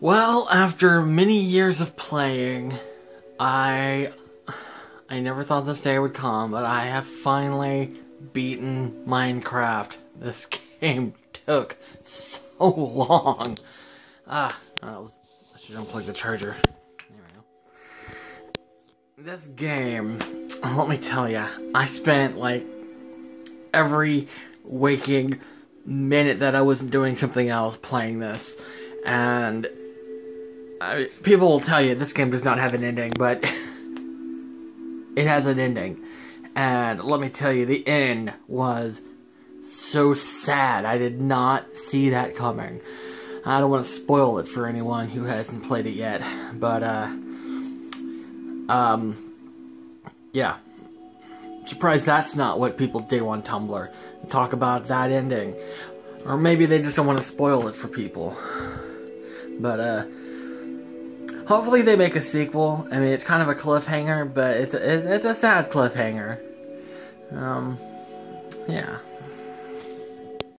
Well, after many years of playing, I I never thought this day would come, but I have finally beaten Minecraft. This game took so long. Ah, I, was, I should unplug the charger. There we go. This game, let me tell you, I spent like every waking minute that I wasn't doing something else playing this, and I, people will tell you this game does not have an ending, but it has an ending. And let me tell you, the end was so sad. I did not see that coming. I don't want to spoil it for anyone who hasn't played it yet, but uh, um, yeah. Surprised that's not what people do on Tumblr. Talk about that ending, or maybe they just don't want to spoil it for people. But uh, hopefully they make a sequel. I mean, it's kind of a cliffhanger, but it's a, it's a sad cliffhanger. Um, yeah.